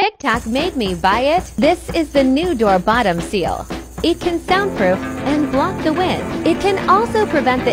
TikTok made me buy it. This is the new door bottom seal. It can soundproof and block the wind. It can also prevent the